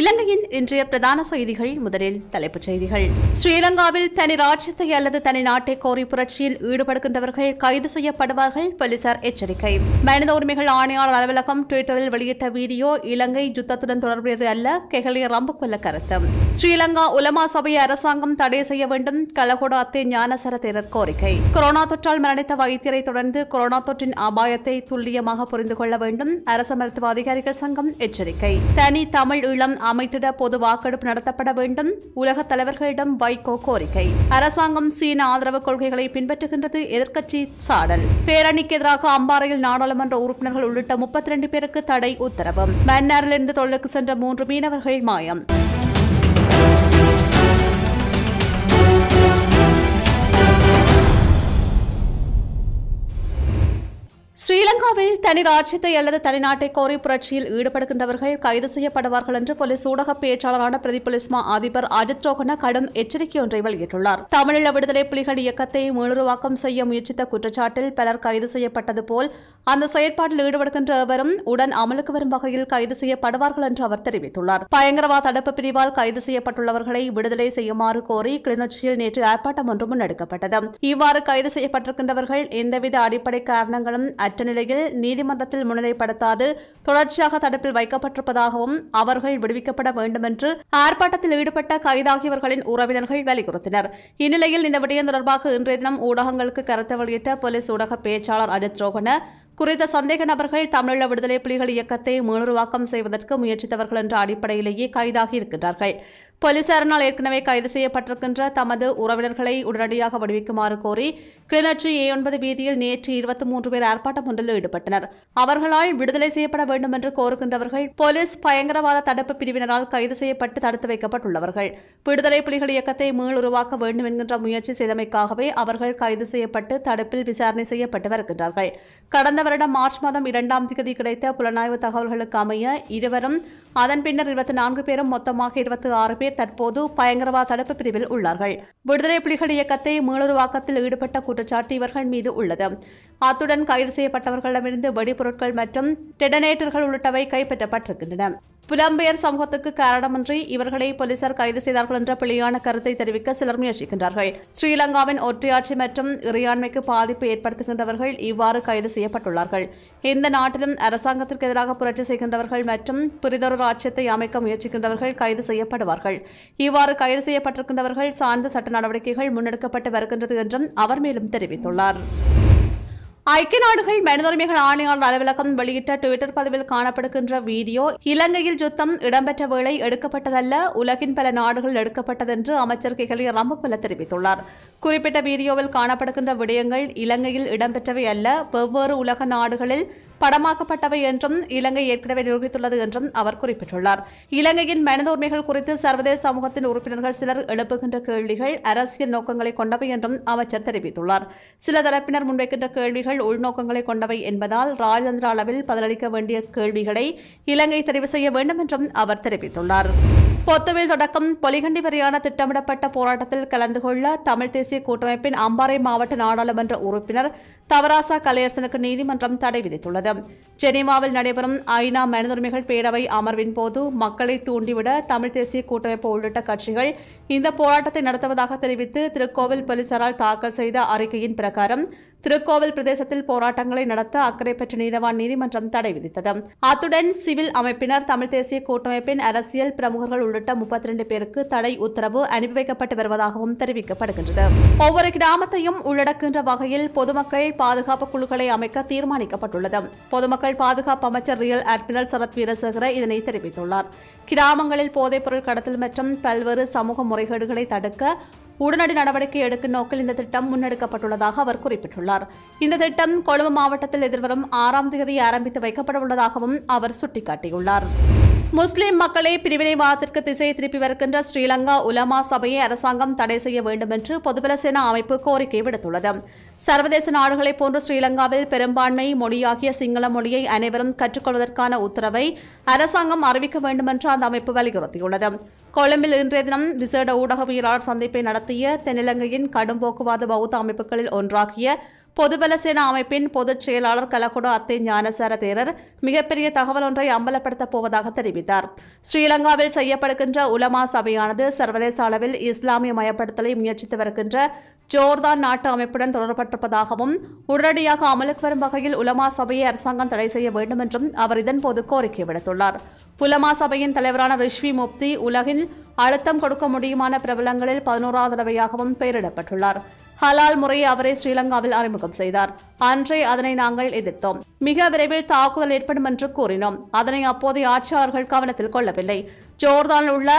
இலங்கையின் இன்றைய பிரதான செய்திகள் முதலில் தலைப்புச் செய்திகள். ஸ்ரீலங்காவில் தனி ராஜ்யத்தை அல்லது தனி நாட்டை கோரி புரட்சியில் ஈடுபடுகின்றவர்கள் கைது செய்யப்படுவார்கள் போலீசார் எச்சரிக்கை. மனித உரிமைகள் ஆணையாளர் அலுவலகம் டுவிட்டரில் வெளியிட்ட வீடியோ இலங்கை யுத்தத்துடன் தொடர்புடையது அல்ல கெஹலிய ரம்புக்கொல்ல கருத்து. ஸ்ரீலங்கா உலமா சபை அரசாங்கம் தடை செய்ய வேண்டும் கலகொட அத்தே ஞானசர தேரர் கோரிக்கை. கொரோனா தொற்றால் மரணித்த வைத்தியரை தொடர்ந்து கொரோனா தொற்றின் அபாயத்தை துல்லியமாக புரிந்து கொள்ள வேண்டும் அரசு மருத்துவ அதிகாரிகள் சங்கம் எச்சரிக்கை. தனி தமிழ் இளம் அமைத்திட பொது வாக்கெடுப்பு நடத்தப்பட வேண்டும். உலக தலைவர்களிடம் வைகோ கோரிக்கை. அரசாங்கம் சீன ஆதரவு கொள்கைகளை பின்பற்றுகின்றது எதிர்க்கட்சி சாடல். பேரணிக்கு எதிராக அம்பாறையில் நாடாளுமன்ற உறுப்பினர்கள் உள்ளிட்ட முப்பத்தி ரெண்டு பேருக்கு தடை உத்தரவு. மன்னாரிலிருந்து தொழிலுக்கு சென்ற மூன்று மீனவர்கள் மாயம். இந்தியாவில் தனி ராஜ்யத்தை அல்லது தனிநாட்டை கோரி புரட்சியில் ஈடுபடுகின்றவர்கள் கைது செய்யப்படுவார்கள் என்று போலீஸ் ஊடக பேச்சாளரான பிரதி அதிபர் அஜித் ரோகன கடும் எச்சரிக்கை ஒன்றை வெளியிட்டுள்ளார். தமிழீழ விடுதலை புலிகள் இயக்கத்தை மீளுருவாக்கம் செய்ய முயற்சித்த குற்றச்சாட்டில் பலர் கைது செய்யப்பட்டது போல் அந்த செயற்பாட்டில் ஈடுபடுகின்ற எவரும் உடன் அமலுக்கு வரும் வகையில் கைது செய்யப்படுவார்கள் என்று அவர் தெரிவித்துள்ளார். பயங்கரவாத தடுப்பு பிரிவால் கைது செய்யப்பட்டுள்ளவர்களை விடுதலை செய்யுமாறு கோரி கிளிநொச்சியில் நேற்று ஆர்ப்பாட்டம் ஒன்று முன்னெடுக்கப்பட்டது. இவ்வாறு கைது செய்யப்பட்டிருக்கின்றவர்கள் எந்தவித அடிப்படை காரணங்களும் அற்ற நிலையில் நீதிமன்றத்தில் முன்னிலைப்படுத்தாது. தொடர்ச்சியாக தடுப்பில் வைக்கப்பட்டிருப்பதாகவும் அவர்கள் விடுவிக்கப்பட வேண்டும் என்று ஆர்ப்பாட்டத்தில் ஈடுபட்ட கைதாகியவர்களின் உறவினர்கள் வலியுறுத்தினர். இந்நிலையில் இந்த விடயம் தொடர்பாக இன்றைய தினம் ஊடகங்களுக்கு கருத்து வெளியிட்ட போலீஸ் ஊடக பேச்சாளர் அஜித் ரோகன குறித்த சந்தேக நபர்கள் தமிழீழ விடுதலை புலிகள் இயக்கத்தை மீளுருவாக்கம் செய்வதற்கு முயற்சித்தவர்கள் என்ற அடிப்படையிலேயே கைதாகி இருக்கின்றார்கள். போலீசாரினால் ஏற்கனவே கைது செய்யப்பட்டிருக்கின்ற தமது உறவினர்களை உடனடியாக விடுவிக்குமாறு கோரி கிளிநொச்சி ஏ ஒன்பது வீதியில் நேற்று இருபத்தி மூன்று பேர் ஆர்ப்பாட்டம் ஒன்றில் ஈடுபட்டனர். அவர்களால் விடுதலை செய்யப்பட வேண்டும் என்று கோருகின்றவர்கள் போலீஸ் பயங்கரவாத தடுப்பு பிரிவினரால் கைது செய்யப்பட்டு தடுத்து வைக்கப்பட்டுள்ளவர்கள். விடுதலை புலிகள் இயக்கத்தை மீளுருவாக்க வேண்டும் என்கின்ற முயற்சி செய்தமைக்காகவே அவர்கள் கைது செய்யப்பட்டு தடுப்பில் விசாரணை செய்யப்பட்டு வருகின்றார்கள். கடந்த வருடம் மார்ச் மாதம் இரண்டாம் தேதி கிடைத்த புலனாய்வு தகவல்களுக்கு அமைய இருவரும் அதன் பின்னர் இருபத்தி நான்கு பேரும் மொத்தமாக இருபத்தி ஆறு பேர் தற்போது பயங்கரவாத தடுப்பு பிரிவில் உள்ளார்கள். விடுதலை புலிகள் இயக்கத்தை மீளுருவாக்கத்தில் ஈடுபட்ட குற்றச்சாட்டு இவர்கள் மீது உள்ளது. அத்துடன் கைது செய்யப்பட்டவர்களிடமிருந்து வெடிபொருட்கள் மற்றும் டெடனேட்டர்கள் உள்ளிட்டவை கைப்பற்றப்பட்டிருக்கின்றன. புலம்பெயர் சமூகத்துக்கு காரணமின்றி இவர்களை போலீசார் கைது செய்தார்கள் என்ற பிழையான கருத்தை தெரிவிக்க சிலர் முயற்சிக்கின்றார்கள். ஸ்ரீலங்காவின் ஒற்றையாட்சி மற்றும் இறையாண்மைக்கு பாதிப்பு ஏற்படுத்துகின்றவர்கள் இவ்வாறு கைது செய்யப்பட்டுள்ளார்கள். எந்த நாட்டிலும் அரசாங்கத்திற்கு எதிராக புரட்சி செய்கின்றவர்கள் மற்றும் புரிதொரு ராஜ்யத்தை அமைக்க முயற்சிக்கின்றவர்கள் கைது செய்யப்படுவார்கள். இவ்வாறு கைது செய்யப்பட்டிருக்கின்றவர்கள் சார்ந்த சட்ட நடவடிக்கைகள் முன்னெடுக்கப்பட்டு வருகின்றது என்றும் அவர் மேலும் தெரிவித்துள்ளார். ஐக்கிய நாடுகள் மனிதுரிமைகள் ஆணையாளர் அலுவலகம் வெளியிட்ட டுவிட்டர் பதிவில் காணப்படுகின்ற வீடியோ இலங்கையில் யுத்தம் இடம்பெற்ற வேளை எடுக்கப்பட்டதல்ல உலகின் பல நாடுகள் எடுக்கப்பட்டது என்று அமைச்சர் கிகலி ரம்பகுல தெரிவித்துள்ளார். குறிப்பிட்ட வீடியோவில் காணப்படுகின்ற விடயங்கள் இலங்கையில் இடம்பெற்றவை அல்ல வெவ்வேறு உலக நாடுகளில் படமாக்கப்பட்டவை என்றும் இலங்கை ஏற்கனவே நிரூபித்துள்ளது என்றும் அவர் குறிப்பிட்டுள்ளார். இலங்கையின் மனித உரிமைகள் குறித்து சர்வதேச சமூகத்தின் உறுப்பினர்கள் சிலர் எழுப்புகின்ற கேள்விகள் அரசியல் நோக்கங்களை கொண்டவை என்றும் அமைச்சர் தெரிவித்துள்ளார். சில தரப்பினர் முன்வைக்கின்ற கேள்விகள் உள்நோக்கங்களை கொண்டவை என்பதால் ராஜதந்திர அளவில் பதிலளிக்க வேண்டிய கேள்விகளை இலங்கை தெரிவு செய்ய வேண்டும் என்றும் அவர் தெரிவித்துள்ளார். பொத்துவில் தொடக்கம் பொலிகண்டி வரையான திட்டமிடப்பட்ட போராட்டத்தில் கலந்து கொள்ள தமிழ் தேசிய கூட்டமைப்பின் அம்பாறை மாவட்ட நாடாளுமன்ற உறுப்பினர் தவராசா கலையரசனுக்கு நீதிமன்றம் தடை விதித்துள்ளது. ஜெனீவாவில் நடைபெறும் ஐநா மனிதுரிமைகள் பேரவை அமர்வின் போது மக்களை தூண்டிவிட தமிழ் தேசிய கூட்டமைப்பு உள்ளிட்ட கட்சிகள் இந்த போராட்டத்தை நடத்துவதாக தெரிவித்து திருக்கோவில் போலீசாரால் தாக்கல் செய்த அறிக்கையின் பிரகாரம் திருக்கோவில் பிரதேசத்தில் போராட்டங்களை நடத்த அக்கறை பெற்ற நீதவான் நீதிமன்றம் தடை விதித்தது. அத்துடன் சிவில் அமைப்பினர் தமிழ் தேசிய கூட்டமைப்பின் அரசியல் பிரமுகர்கள் உள்ளிட்ட முப்பத்தி ரெண்டு பேருக்கு தடை உத்தரவு அனுப்பி வைக்கப்பட்டு வருவதாகவும் தெரிவிக்கப்படுகின்றது. ஒவ்வொரு கிராமத்தையும் உள்ளடக்குகின்ற வகையில் பொதுமக்கள் பாதுகாப்பு குழுக்களை அமைக்க தீர்மானிக்கப்பட்டுள்ளது. பொதுமக்கள் பாதுகாப்பு அமைச்சர் ரியல் அட்மிரல் சரத் வீரசேகர இதனை தெரிவித்துள்ளார். கிராமங்களில் போதைப்பொருள் கடத்தல் மற்றும் பல்வேறு சமூக முறைகேடுகளை தடுக்க உடனடி நடவடிக்கை எடுக்கும் நோக்கில் இந்த திட்டம் முன்னெடுக்கப்பட்டுள்ளதாக அவர் குறிப்பிட்டுள்ளார். இந்த திட்டம் கொழும்பு மாவட்டத்தில் எதிர்வரும் ஆறாம் தேதி ஆரம்பித்து வைக்கப்பட உள்ளதாகவும் அவர் சுட்டிக்காட்டியுள்ளார். முஸ்லிம் மக்களை பிரிவினைவாதத்திற்கு திசை திருப்பி வருகின்ற ஸ்ரீலங்கா உலமா சபையை அரசாங்கம் தடை செய்ய வேண்டும் என்று பொதுபல சேனா அமைப்பு கோரிக்கை விடுத்துள்ளது. சர்வதேச நாடுகளைப் போன்று ஸ்ரீலங்காவில் பெரும்பான்மை மொழியாகிய சிங்கள மொழியை அனைவரும் கற்றுக்கொள்வதற்கான உத்தரவை அரசாங்கம் அறிவிக்க வேண்டும் என்று அந்த அமைப்பு வலியுறுத்தியுள்ளது. கொழும்பில் இன்றைய தினம் விசேட ஊடகவியலாளர் சந்திப்பை நடத்திய தென்னிலங்கையின் கடும் போக்குவாத பௌத்த அமைப்புகளில் ஒன்றாகிய பொதுபல சேனா அமைப்பின் பொதுச் செயலாளர் கலகுட அத்தை ஞானசார தேரர் மிகப்பெரிய தகவல் ஒன்றை அம்பலப்படுத்தப் போவதாக தெரிவித்தார். ஸ்ரீலங்காவில் செய்யப்படுகின்ற உலமா சபையானது சர்வதேச அளவில் இஸ்லாமிய மயப்படுத்தலை முயற்சித்து வருகின்ற ஜோர்தான் நாட்டு அமைப்புடன் தொடர்பட்டிருப்பதாகவும் உடனடியாக அமலுக்கு வரும் வகையில் உலமா சபையை அரசாங்கம் தடை செய்ய வேண்டும் என்றும் அவர் இதன்போது கோரிக்கை விடுத்துள்ளார். உலமா சபையின் தலைவரான ரிஷ்வி முப்தி உலகில் அழுத்தம் கொடுக்க முடியுமான பிரபலங்களில் பதினோராவது தடவையாகவும் பெயரிடப்பட்டுள்ளார். ஹலால் முறையை அவரே ஸ்ரீலங்காவில் அறிமுகம் செய்தார். அன்றே அதனை நாங்கள் எதிர்த்தோம். மிக விரைவில் தாக்குதல் ஏற்படும் என்று கூறினோம். அதனை அப்போதைய ஆட்சியாளர்கள் கவனத்தில் கொள்ளவில்லை. ஜோர்தானில் உள்ள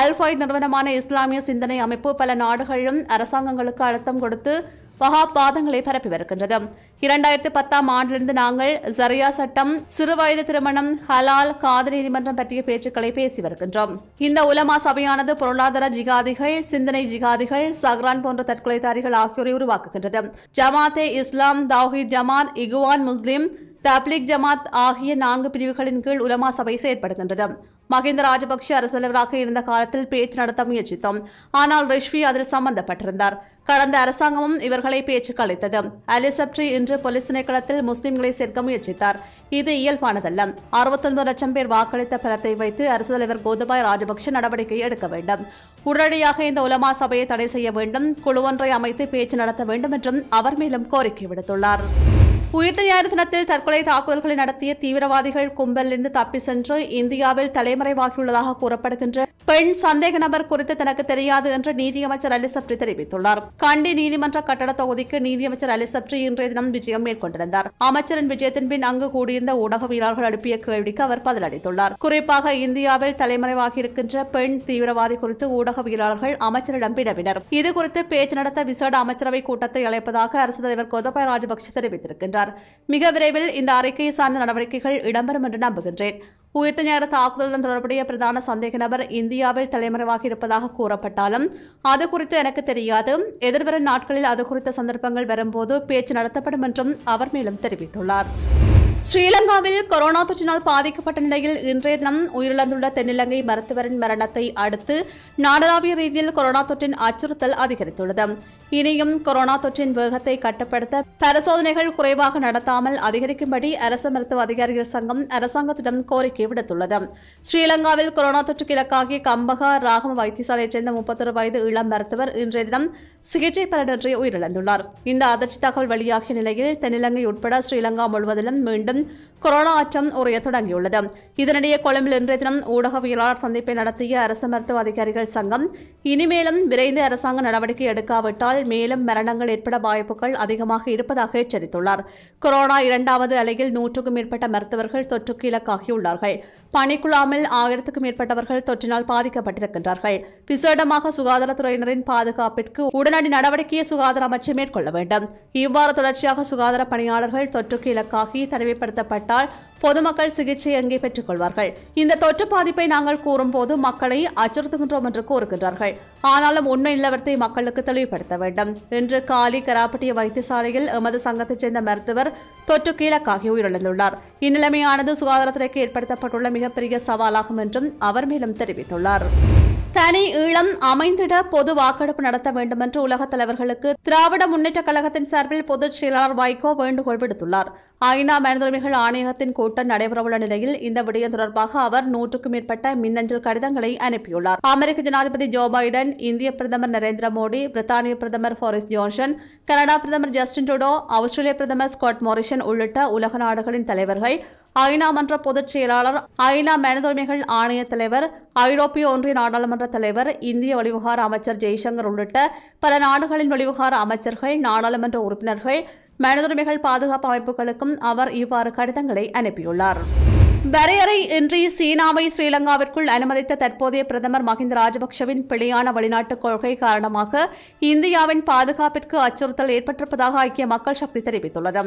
அல்ஃபைட் நிறுவனமான இஸ்லாமிய சிந்தனை அமைப்பு பல நாடுகளிலும் அரசாங்கங்களுக்கு அழுத்தம் கொடுத்து வகாபாதங்களை பரப்பி வருகின்றது. இரண்டாயிரத்தி பத்தாம் ஆண்டிலிருந்து நாங்கள் ஜரியா சட்டம் சிறுவயது திருமணம் ஹலால் காதல் நீதிமன்றம் பற்றிய பேச்சுக்களை பேசி வருகின்றோம். இந்த உலமா சபையானது பொருளாதார ஜிகாதிகள் சிந்தனை ஜிகாதிகள் சஹ்ரான் போன்ற தற்கொலைதாரிகள் ஆகியோரை உருவாக்குகின்றது. ஜமாத்தே இஸ்லாம் தௌஹித் ஜமாத் இகுவான் முஸ்லிம் தப்லிக் ஜமாத் ஆகிய நான்கு பிரிவுகளின் கீழ் உலமா சபை செயற்படுகின்றது. மஹிந்த ராஜபக்ஷ அரசு தலைவராக இருந்த காலத்தில் பேச்சு நடத்த முயற்சித்தோம். ஆனால் ரிஷ்வி அதில் சம்பந்தப்பட்டிருந்தார். கடந்த அரசாங்கமும் இவர்களை பேச்சுக்கு அளித்தது அலிசப்ரி இன்று போலீஸ் திணைக்களத்தில் முஸ்லிம்களை சேர்க்க முயற்சித்தார். இது இயல்பானதல்ல. அறுபத்தொன்பது லட்சம் பேர் வாக்களித்த பலத்தை வைத்து அரசு தலைவர் கோதபாய் ராஜபக்ஷ நடவடிக்கை எடுக்க வேண்டும். உடனடியாக இந்த உலமா சபையை தடை செய்ய வேண்டும். குழு ஒன்றை அமைத்து பேச்சு நடத்த வேண்டும் என்றும் அவர் மேலும் கோரிக்கை விடுத்துள்ளார். உயிர்த்த ஞாயிறு தினத்தில் தற்கொலை தாக்குதல்களை நடத்திய தீவிரவாதிகள் கும்பலிருந்து தப்பி சென்று இந்தியாவில் தலைமறைவாகியுள்ளதாக கூறப்படுகின்ற பெண் சந்தேக நபர் குறித்து தனக்கு தெரியாது என்று நீதியமைச்சர் அலிசப்ரி தெரிவித்துள்ளார். கண்டி நீதிமன்ற கட்டட தொகுதிக்கு நீதியமைச்சர் அலிசப்ரி இன்றைய தினம் விஜயம் மேற்கொண்டிருந்தார். அமைச்சரின் விஜயத்தின் பின் அங்கு கூடியிருந்த ஊடகவியலாளர்கள் அனுப்பிய கேள்விக்கு அவர் பதிலளித்துள்ளார் குறிப்பாக இந்தியாவில் தலைமறைவாகி இருக்கின்ற பெண் தீவிரவாதி குறித்து ஊடகவியலாளர்கள் அமைச்சரிடம் வினவினர். இது குறித்து பேச்சு நடத்த விசேட அமைச்சரவை கூட்டத்தை அழைப்பதாக அரசு தலைவர் கோதபாய ராஜபக்ஷ தெரிவித்திருக்கின்றார். மிக விரைவில் இந்த அறிக்கையை சார்ந்த நடவடிக்கைகள் இடம்பெறும் என்று நம்புகின்றேன். உயிர்த்த நேர தாக்குதலுடன் தொடர்புடைய பிரதான சந்தேக நபர் இந்தியாவில் தலைமறைவாக இருப்பதாக கூறப்பட்டாலும் அது குறித்து எனக்கு தெரியாது. எதிர்வரும் நாட்களில் அது குறித்த சந்தர்ப்பங்கள் வரும்போது பேச்சு நடத்தப்படும் என்றும் அவர் மேலும் தெரிவித்துள்ளார். ஸ்ரீலங்காவில் கொரோனா தொற்றினால் பாதிக்கப்பட்ட நிலையில் இன்றைய தினம் உயிரிழந்துள்ள தென்னிலங்கை மருத்துவரின் மரணத்தை அடுத்து நாடளாவிய ரீதியில் கொரோனா தொற்றின் அச்சுறுத்தல் அதிகரித்துள்ளது இனியும் கொரோனா தொற்றின் வேகத்தை கட்டுப்படுத்த பரிசோதனைகள் குறைவாக நடத்தாமல் அதிகரிக்கும்படி அரசு மருத்துவ அதிகாரிகள் சங்கம் அரசாங்கத்திடம் கோரிக்கை விடுத்துள்ளது ஸ்ரீலங்காவில் கொரோனா தொற்றுக்கு கிழக்காகி கம்பகா ராகம் வைத்தியசாலையைச் சேர்ந்த முப்பத்தொரு வயது இளம் மருத்துவர் இன்றைய தினம் சிகிச்சை பலனின்றி உயிரிழந்துள்ளார். இந்த அதிர்ச்சி தகவல் வெளியாகிய நிலையில் தென்னிலங்கை உட்பட ஸ்ரீலங்கா முழுவதிலும் மீண்டும் கொரோனா அச்சம் உரைய தொடங்கியுள்ளது. இதனிடையே கொழும்பில் இன்றைய தினம் ஊடகவியலாளர் சந்திப்பை நடத்திய அரசு மருத்துவ அதிகாரிகள் சங்கம் இனிமேலும் விரைந்து அரசாங்க நடவடிக்கை எடுக்காவிட்டால் மேலும் மரணங்கள் ஏற்பட வாய்ப்புகள் அதிகமாக இருப்பதாக எச்சரித்துள்ளார். கொரோனா இரண்டாவது அலையில் நூற்றுக்கும் மேற்பட்ட மருத்துவர்கள் தொற்றுக்கு இலக்காகியுள்ளார்கள் பணிக்குழாமில் ஆயிரத்துக்கும் மேற்பட்டவர்கள் தொற்றினால் பாதிக்கப்பட்டிருக்கின்றார்கள். விசேடமாக சுகாதாரத்துறையினரின் பாதுகாப்பிற்கு உடனடி நடவடிக்கையை சுகாதார அமைச்சு மேற்கொள்ள வேண்டும். இவ்வாறு தொடர்ச்சியாக சுகாதார பணியாளர்கள் தொற்றுக்கு இலக்காகி ஏற்பட்டால் பொதுமக்கள் சிகிச்சை எங்கே பெற்றுக் கொள்வார்கள். இந்த தொற்று பாதிப்பை நாங்கள் கூறும்போது மக்களை அச்சுறுத்துகின்றோம் என்று கூறுகின்றார்கள். ஆனாலும் உண்மை நிலவரத்தை மக்களுக்கு தெளிவுபடுத்த வேண்டும். இன்று காலி கராப்பட்டிய வைத்தியசாலையில் எமது சங்கத்தைச் சேர்ந்த மருத்துவர் தொற்று கீழக்காகி உயிரிழந்துள்ளார். இந்நிலைமையானது சுகாதாரத்துறைக்கு ஏற்படுத்தப்பட்டுள்ள மிகப்பெரிய சவாலாகும் என்றும் அவர் மேலும் தெரிவித்துள்ளார். தனி ஈழம் அமைந்திட பொது வாக்கெடுப்பு நடத்த வேண்டும் என்று உலகத் தலைவர்களுக்கு திராவிட முன்னேற்ற கழகத்தின் சார்பில் பொதுச் செயலாளர் வைகோ வேண்டுகோள் விடுத்துள்ளார். ஐநா மனிதுரிமைகள் ஆணையகத்தின் கூட்டம் நடைபெறவுள்ள நிலையில் இந்த விடயம் தொடர்பாக அவர் நூற்றுக்கும் மேற்பட்ட மின்னஞ்சல் கடிதங்களை அனுப்பியுள்ளார். அமெரிக்க ஜனாதிபதி ஜோ பைடன் இந்திய பிரதமர் நரேந்திர மோடி பிரித்தானிய பிரதமர் போரிஸ் ஜான்சன் கனடா பிரதமர் ஜஸ்டின் ட்ரூடோ ஆஸ்திரேலிய பிரதமர் ஸ்காட் மோரிசன் உள்ளிட்ட உலக நாடுகளின் தலைவர்கள் ஐநா மன்ற பொதுச் செயலாளர் ஐநா மனிதுரிமைகள் ஆணைய தலைவர் ஐரோப்பிய ஒன்றிய நாடாளுமன்ற தலைவர் இந்திய வெளிவிவகார அமைச்சர் ஜெய்சங்கர் உள்ளிட்ட பல நாடுகளின் வெளிவிவகார அமைச்சர்கள் நாடாளுமன்ற உறுப்பினர்கள் மனிதுரிமைகள் பாதுகாப்பு அமைப்புகளுக்கும் அவர் இவ்வாறு கடிதங்களை அனுப்பியுள்ளார். வரையறை இன்றி சீனாவை ஸ்ரீலங்காவிற்குள் அனுமதித்த தற்போதைய பிரதமர் மஹிந்த ராஜபக்ஷவின் பிழையான வெளிநாட்டு கொள்கை காரணமாக இந்தியாவின் பாதுகாப்பிற்கு அச்சுறுத்தல் ஏற்பட்டிருப்பதாக ஐக்கிய மக்கள் சக்தி தெரிவித்துள்ளது.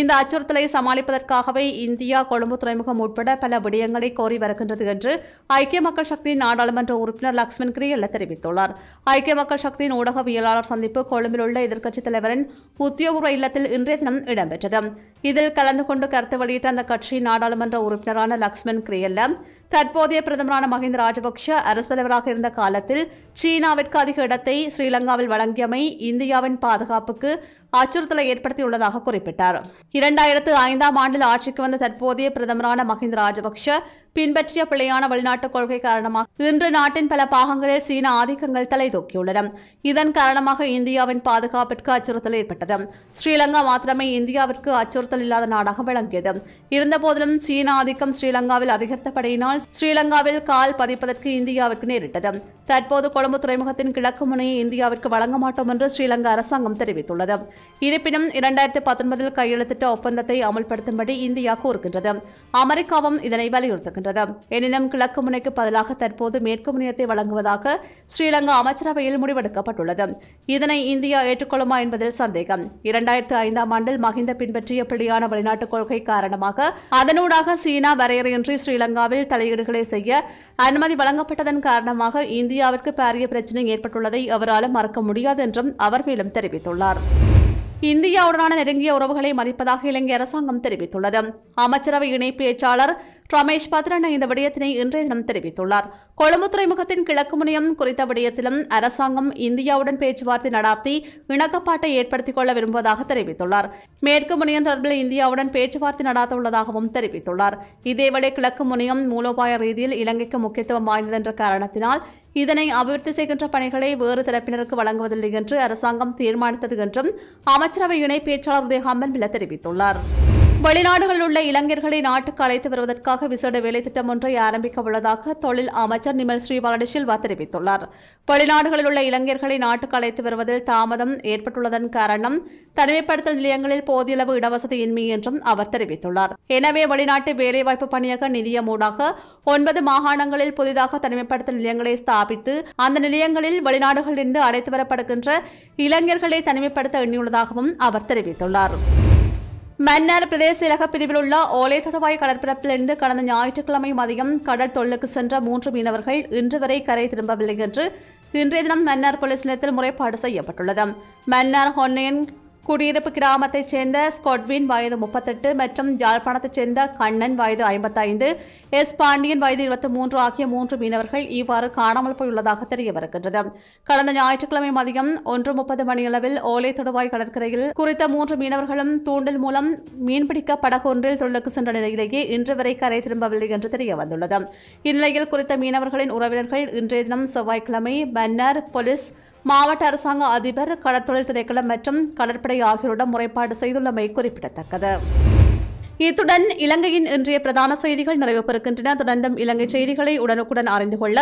இந்த அச்சுறுத்தலை சமாளிப்பதற்காகவே இந்தியா கொழும்பு துறைமுகம் உட்பட பல விடயங்களை கோரி வருகின்றது என்று ஐக்கிய மக்கள் சக்தியின் நாடாளுமன்ற உறுப்பினர் லக்ஷ்மண் கிரியல்ல தெரிவித்துள்ளார். ஐக்கிய மக்கள் சக்தியின் ஊடகவியலாளர் சந்திப்பு கொழும்பில் உள்ள எதிர்க்கட்சித் தலைவரின் உத்தியோகபூர்வ இல்லத்தில் இன்றைய தினம் இடம்பெற்றது. இதில் கலந்து கொண்டு கருத்து வெளியிட்ட அந்த கட்சியின் நாடாளுமன்ற உறுப்பினரான லக்ஷ்மண் கிரியல்ல. தற்போதைய பிரதமரான மஹிந்த ராஜபக்ஷ அரசு தலைவராக இருந்த காலத்தில் சீனாவிற்கு அதிக இடத்தை ஸ்ரீலங்காவில் வழங்கியமை இந்தியாவின் பாதுகாப்புக்கு அச்சுறுத்தலை ஏற்படுத்தியுள்ளதாக குறிப்பிட்டார். இரண்டாயிரத்து ஐந்தாம் ஆண்டில் ஆட்சிக்கு வந்த தற்போதைய பிரதமரான மஹிந்த ராஜபக்ஷ பின்பற்றிய பிழையான வெளிநாட்டுக் கொள்கை காரணமாக இன்று நாட்டின் பல பாகங்களில் சீன ஆதிக்கங்கள் தலைதூக்கியுள்ளன. இதன் காரணமாக இந்தியாவின் பாதுகாப்பிற்கு அச்சுறுத்தல் ஏற்பட்டது. ஸ்ரீலங்கா மாத்திரமே இந்தியாவிற்கு அச்சுறுத்தல் இல்லாத நாடாக விளங்கியது. இருந்தபோதிலும் சீன ஆதிக்கம் ஸ்ரீலங்காவில் அதிகரித்தபடியினால் ஸ்ரீலங்காவில் கால் பதிப்பதற்கு இந்தியாவிற்கு நேரிட்டது. தற்போது கொழும்பு துறைமுகத்தின் கிழக்கு முனையை இந்தியாவிற்கு வழங்க மாட்டோம் என்று ஸ்ரீலங்கா அரசாங்கம் தெரிவித்துள்ளது. இருப்பினும் இரண்டாயிரத்தி பத்தொன்பதில் கையெழுத்திட்ட ஒப்பந்தத்தை அமல்படுத்தும்படி இந்தியா கூறுகின்றது அமெரிக்காவும் இதனை வலியுறுத்துகின்றது. வருகின்றது எனினும் கிழக்கு முனைக்கு பதிலாக தற்போது மேற்கு முனையத்தை வழங்குவதாக ஸ்ரீலங்கா அமைச்சரவையில் முடிவெடுக்கப்பட்டுள்ளது. இதனை இந்தியா ஏற்றுக்கொள்ளுமா என்பதில் சந்தேகம். இரண்டாயிரத்து ஐந்தாம் ஆண்டில் மஹிந்த பின்பற்றிய பிடியான வெளிநாட்டுக் கொள்கை காரணமாக அதனூடாக சீனா வரையறையின்றி ஸ்ரீலங்காவில் தலையீடுகளை செய்ய அனுமதி வழங்கப்பட்டதன் காரணமாக இந்தியாவிற்கு பாரிய பிரச்சினை ஏற்பட்டுள்ளதை அவரால் மறக்க முடியாது என்றும் அவர் மேலும் தெரிவித்துள்ளார். இந்தியாவுடனான நெருங்கிய உறவுகளை மதிப்பதாக இலங்கை அரசாங்கம் தெரிவித்துள்ளது. அமைச்சரவை இணை பேச்சாளர் ரமேஷ் பத்ரன் இந்த விடயத்தினை இன்றைய தினம் தெரிவித்துள்ளார். கொழும்பு துறைமுகத்தின் கிழக்கு முனையம் குறித்த விடயத்திலும் அரசாங்கம் இந்தியாவுடன் பேச்சுவார்த்தை நடாத்தி இணக்கப்பாட்டை ஏற்படுத்திக் கொள்ள விரும்புவதாக தெரிவித்துள்ளார். மேற்கு முனையம் தொடர்பில் இந்தியாவுடன் பேச்சுவார்த்தை நடாத்த உள்ளதாகவும் தெரிவித்துள்ளார். இதேவேளை கிழக்கு முனையம் மூலோபாய ரீதியில் இலங்கைக்கு முக்கியத்துவம் வாய்ந்தது என்ற காரணத்தினால் இதனை அபிவிருத்தி செய்கின்ற பணிகளை வேறு தரப்பினருக்கு வழங்குவதில்லை என்று அரசாங்கம் தீர்மானித்தது என்றும் அமைச்சரவை இணை பேச்சாளர் உதயகாம்பன் பில தெரிவித்துள்ளார். வெளிநாடுகளில் உள்ள இளைஞர்களை நாட்டுக்கு அழைத்து வருவதற்காக விசேட வேலைத்திட்டம் ஒன்றை ஆரம்பிக்க உள்ளதாக தொழில் அமைச்சர் நிமல் ஸ்ரீபாலடி சில்வா தெரிவித்துள்ளார். வெளிநாடுகளில் உள்ள இளைஞர்களை நாட்டுக்கு அழைத்து வருவதில் தாமதம் ஏற்பட்டுள்ளதன் காரணம் தனிமைப்படுத்தல் நிலையங்களில் போதியளவு இடவசதியின்மை என்றும் அவர் தெரிவித்துள்ளார். எனவே வெளிநாட்டு வேலைவாய்ப்பு பணியக நிதியம் ஊடாக ஒன்பது மாகாணங்களில் புதிதாக தனிமைப்படுத்தல் நிலையங்களை ஸ்தாபித்து அந்த நிலையங்களில் வெளிநாடுகளிலிருந்து அழைத்து வரப்படுகின்ற இளைஞர்களை தனிமைப்படுத்த எண்ணியுள்ளதாகவும் அவர் தெரிவித்துள்ளார். மன்னார் பிரதேச இலக பிரிவில் உள்ள ஓலை தொடவாய் கடற்பரப்பிலிருந்து கடந்த ஞாயிற்றுக்கிழமை மதியம் கடல் தொழிலுக்கு சென்ற மூன்று மீனவர்கள் இன்று வரை கரை திரும்பவில்லை என்று இன்றைய தினம் மன்னார் போலீஸ் நிலையத்தில் முறைப்பாடு செய்யப்பட்டுள்ளது. மன்னார் ஹொன்னையன் குடியிருப்பு கிராமத்தைச் சேர்ந்த ஸ்கொட்வின் வயது முப்பத்தெட்டு மற்றும் யாழ்ப்பாணத்தைச் சேர்ந்த கண்ணன் வயது ஐம்பத்தைந்து எஸ் பாண்டியன் வயது இருபத்தி மூன்று ஆகிய மூன்று மீனவர்கள் இவ்வாறு காணாமல் போயுள்ளதாக தெரிய வருகின்றது கடந்த ஞாயிற்றுக்கிழமை மதியம் ஒன்று முப்பது மணியளவில் ஓலை தொடுவாய் கடற்கரையில் குறித்த மூன்று மீனவர்களும் தூண்டில் மூலம் மீன்பிடிக்க படகு ஒன்றில் தொழிலுக்கு சென்ற நிலையிலேயே இன்று வரை கரை திரும்பவில்லை என்று தெரிய வந்துள்ளது இந்நிலையில் குறித்த மீனவர்களின் உறவினர்கள் இன்றைய தினம் செவ்வாய்க்கிழமை மன்னர் போலீஸ் மாவட்ட அரசாங்க அதிபர் கடற்தொழில் திணைக்களம் மற்றும் கடற்படை ஆகியோரிடம் முறைப்பாடு செய்துள்ளமை குறிப்பிடத்தக்கது. இத்துடன் இலங்கையின் இன்றைய பிரதான செய்திகள் நிறைவு பெறுகின்றன. தொடர்ந்தும் இலங்கை செய்திகளை உடனுக்குடன் அறிந்து கொள்ள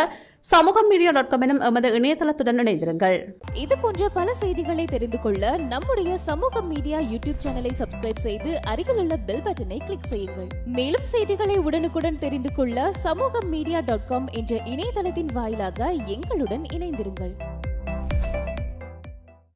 சமூக மீடியா டாட் காம் எனும் எமது இணையதளத்துடன் இணைந்திருங்கள். இது போன்ற பல செய்திகளை தெரிந்து கொள்ள நம்முடைய சமூக மீடியா யூடியூப் சேனலை சப்ஸ்கிரைப் செய்து அருகில் உள்ள பெல் பட்டனை கிளிக் செய்யுங்கள். மேலும் செய்திகளை உடனுக்குடன் தெரிந்து கொள்ள சமூக மீடியா டாட் காம் என்ற இணையதளத்தின் வாயிலாக எங்களுடன் இணைந்திருங்கள்.